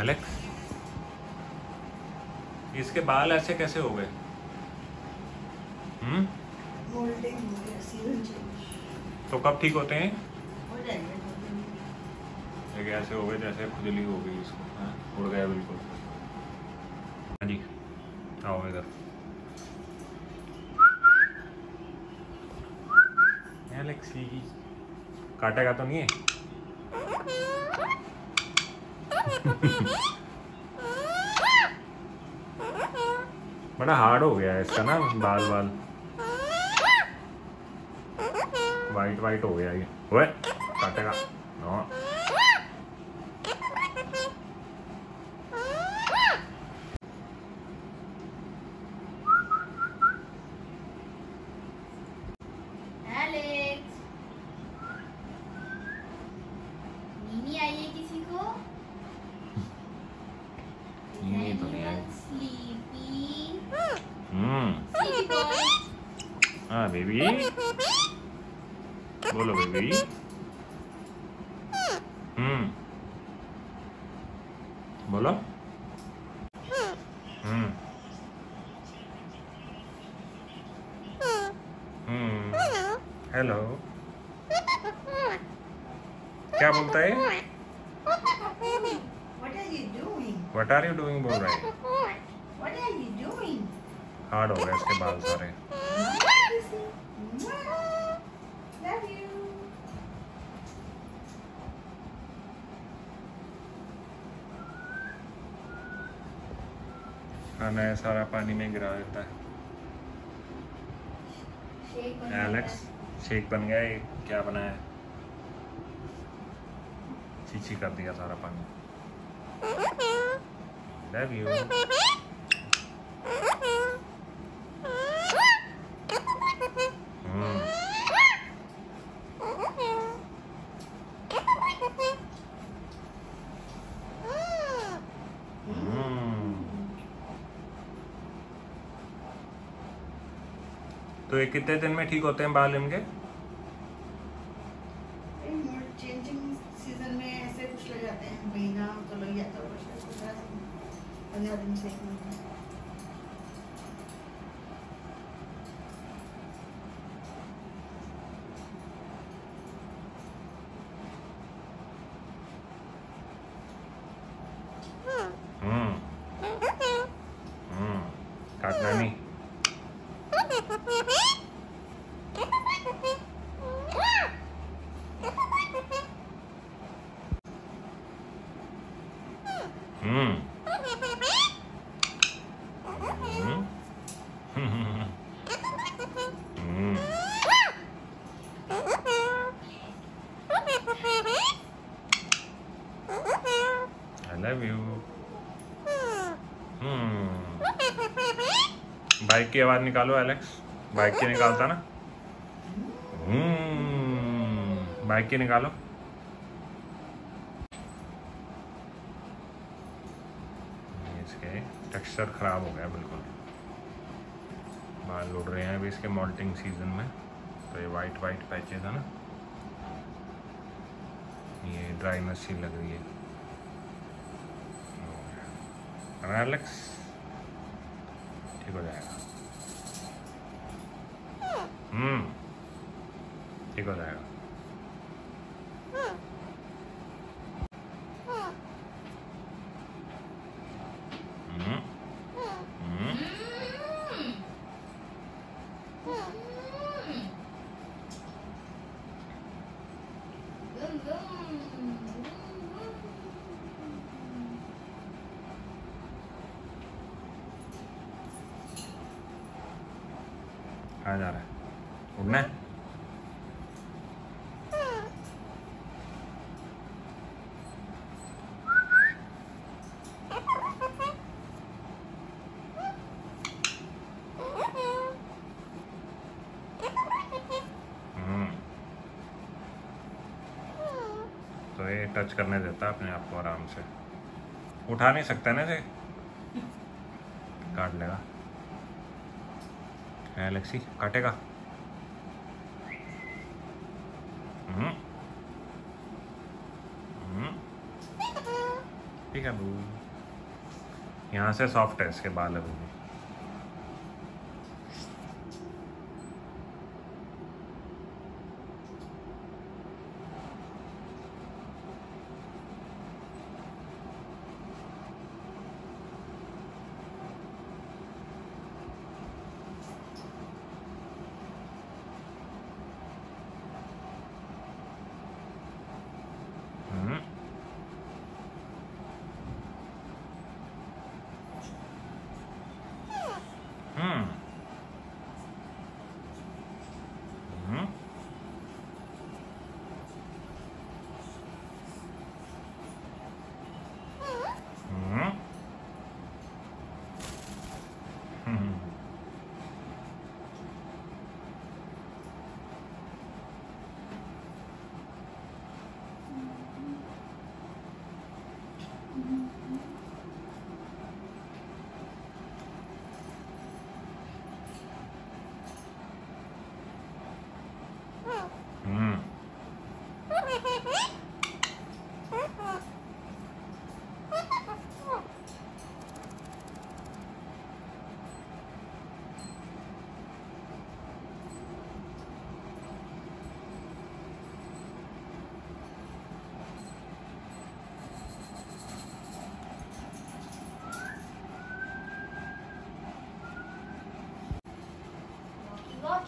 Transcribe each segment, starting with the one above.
Alex इसके बाल ऐसे कैसे हो गए? हम्म? तो कब ठीक होते हैं? एक ऐसे हो गए जैसे खुजली हो गई इसको। हाँ, उड़ गया बिल्कुल। हाँ जी आओ इधर। एलेक्सी काटेगा तो नहीं है? बड़ा हार्ड हो गया है इसका ना, बाल बाल। वाइट वाइट हो गया ये। काटेगा नो एलेक्स नीनी आई है किसी को नीनी तो नहीं आई। स्लीपी हम्म स्लीपी बॉय हाँ बेबी बोलो बेबी हम्म बोलो हम्म हम्म हेलो क्या बोलता है? What are you doing? Are you doing बोल रहा है? हार्ड हो गए इसके बाल सारे Love you. खाना है सारा पानी में गिरा देता है। शेक बन गया। एलेक्स शेक बन गया ये क्या बनाया? है चीची कर दिया सारा पानी। लव यू तो ये कितने दिन में ठीक होते हैं बाल इनके चेंजिंग सीज़न में ऐसे कुछ लग जाते हैं महीना तो लग जाता है पंद्रह दिन से एक महीना हम्म हम्म काटना नहीं हम्म हम्म बाइक की आवाज़ निकालो एलेक्स बाइक की निकालता ना? हम्म बाइक की निकालो. इसके टेक्सचर खराब हो गया, बिल्कुल। बाल उड़ रहे हैं अभी इसके मॉल्टिंग सीज़न में। तो ये वाइट वाइट पैचेज है ना। ये ड्राइनेस सी लग रही है। एलेक्स ठीक हो जाएगा। हम्म ठीक हो जाएगा हम्म हम्म Vroom, vroom. आ जा रहा है उड़ना है तो ये टच करने देता अपने आप को आराम से। उठा नहीं सकता ना इसे? काट लेगा। एलेक्सी काटेगा। हम्म। हम्म। ठीक है, बू। यहाँ से सॉफ्ट है, इसके बाल अभी भी हम्म हम्म हम्म हम्म हम्म हम्म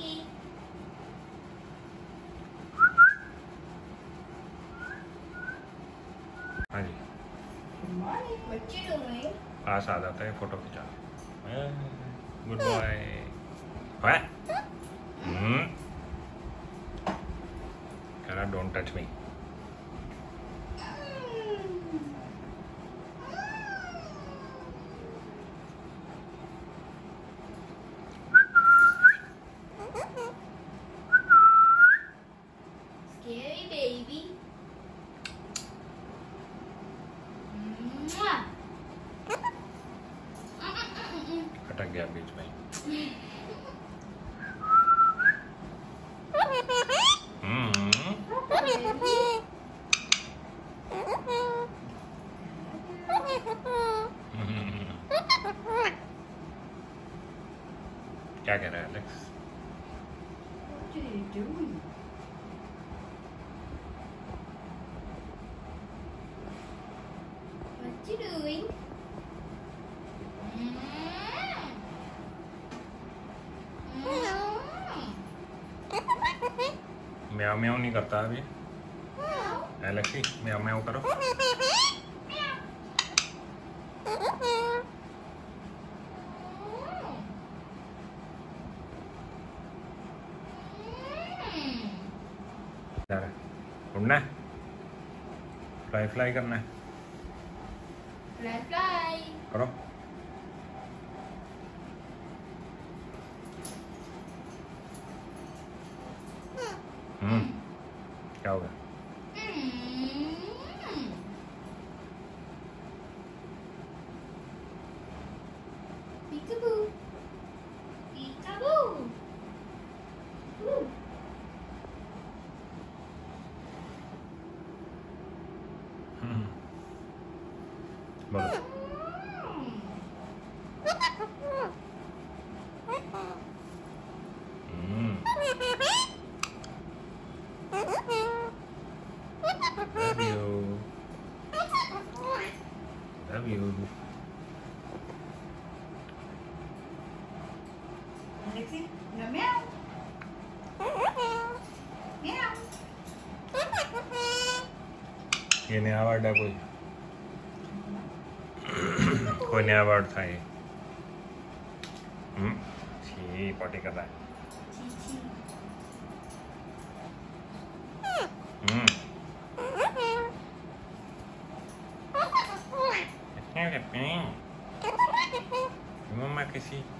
Walkie. हाँ जी? पास आ जाता है फ़ोटो खिंचा goodbye don't touch me Mm-mm-mm-mm. अटक गया बीच में हम्म क्या कह रहा है Alex What are you doing? What you doing? Meow meow नहीं करता अभी। एलेक्स म्याओ म्याओ करो। उड़ना है। फ्लाई फ्लाई करना है। Fly, fly. करो। हम्म क्या होगा Mm. Peekaboo. Peekaboo. Ooh. हम्म। बोलो हम्म लव यू meow. Meow. ये नया वर्ड है कोई? कोई नया वर्ड था ये? हम्म छी पॉटी कर रहा है। हम्म। क्या करते हैं मम्मा किसी Who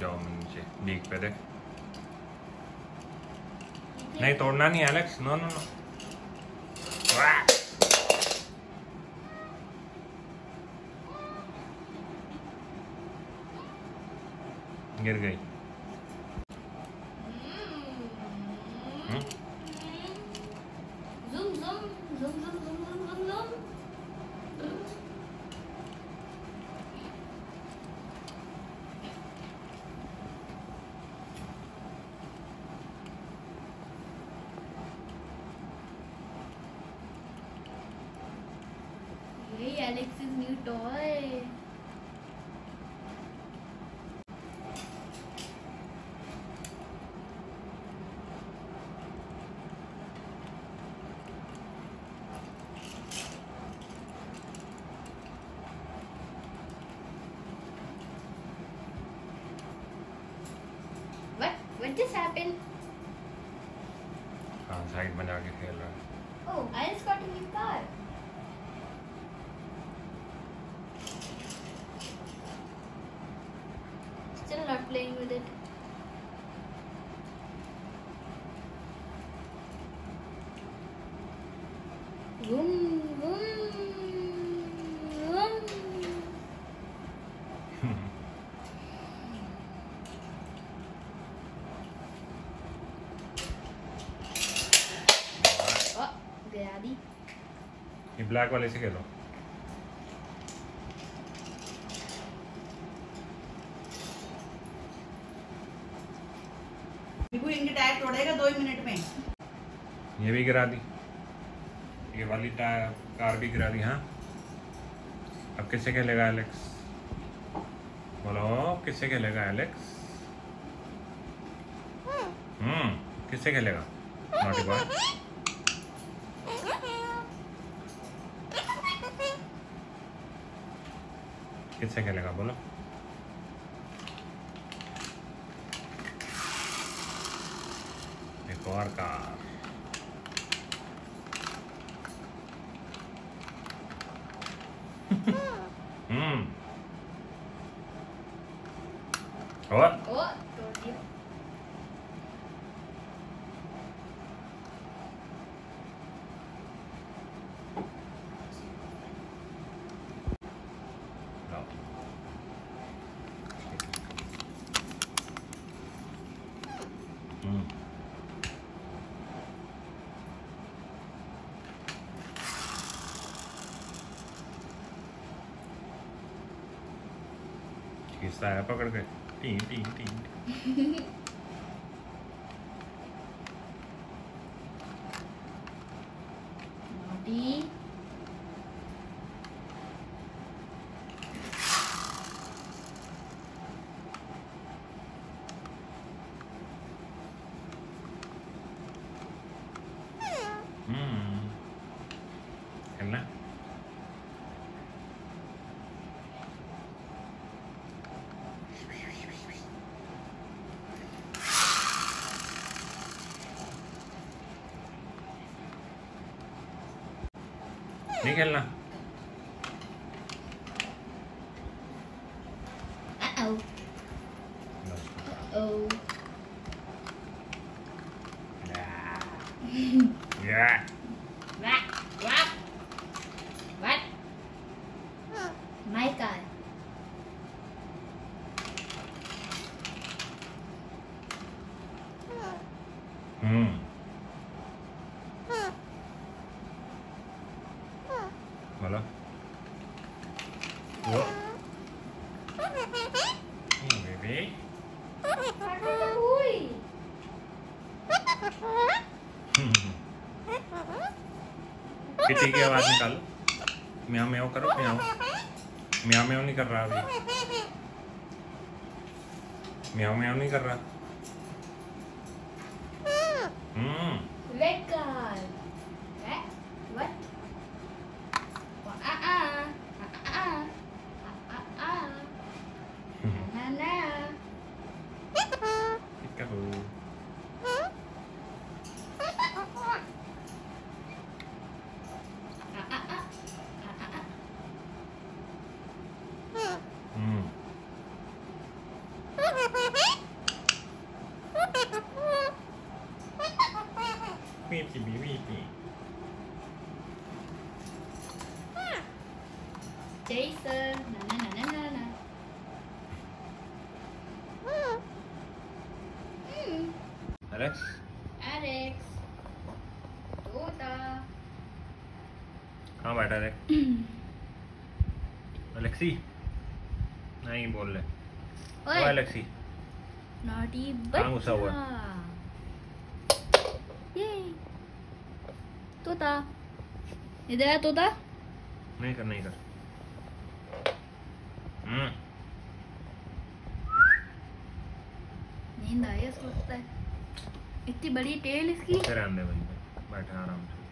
जाओ मैं नीचे लीक पे देख। नहीं, तोड़ना नहीं एलेक्स नो नो नो गिर गई। What? What just हाँ साइड में जाके खेल रहा है Oh, I just got black वाले से खेलो। बिगू इनके टायर तोड़ेगा दो ही मिनट में। ये भी गिरा दी। ये वाली टायर कार भी गिरा दी हाँ। अब किससे खेलेगा एलेक्स? बोलो किससे खेलेगा एलेक्स? हम्म। किससे खेलेगा? Naughty boy. किससे खेलेगा बोलो। एक और कार। हम्म। और Oh, told you. लाओ। हम्म खींचता है पकड़ के। टीं टीं टीं नहीं खेलना Uh-oh. Oh. या What? किटी की आवाज़ निकालो। म्याओ म्याओ करो म्याओ म्या म्या नहीं कर रहा अभी। म्या म्या नहीं कर रहा। हम्म। कहाँ बैठा है अलेक्सी नहीं बोल रहे अलेक्सी Naughty कहाँ घुसा हुआ। Yay. तोता। इधर है तोता। नहीं कर नहीं कर। हम्म। नींद आई है है। इतनी बड़ी टेल इसकी। बैठे आराम से।